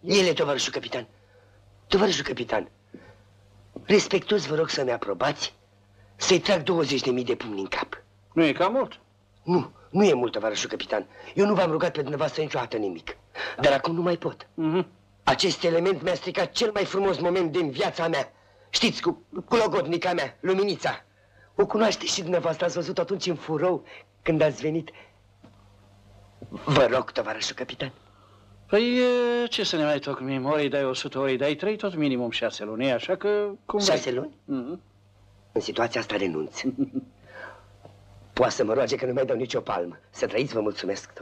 Ele, tovarășul capitan. Tovarășul capitan, respectuos vă rog să-mi aprobați să-i trag 20.000 de pumni în cap. Nu e cam mult? Nu, nu e mult, tovarășul capitan. Eu nu v-am rugat pe dumneavoastră niciodată nimic. Dar acum nu mai pot. Mhm. Acest element mi-a stricat cel mai frumos moment din viața mea. Știți, cu, cu logodnica mea, luminița. O cunoașteți și dumneavoastră, ați văzut atunci în furou când ați venit. Vă rog, tovarășul capitan. Păi, e, ce să ne mai tocmim? Ori îi dai 100, ori îi dai 3, tot minimum 6 luni, așa că cum vrei. Șase luni? Mhm. În situația asta renunț. Poate să mă roage că nu mai dau nicio palmă. Să trăiți, vă mulțumesc,